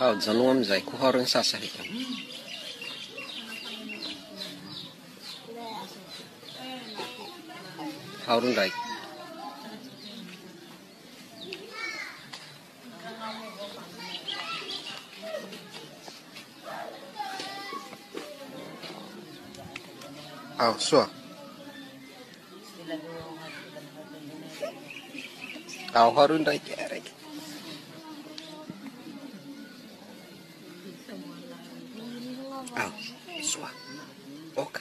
Aw, zanuam zai ku horin sasa hitam. Harun rai. Aw, sua. Aw, harun rai Ah, sua boca.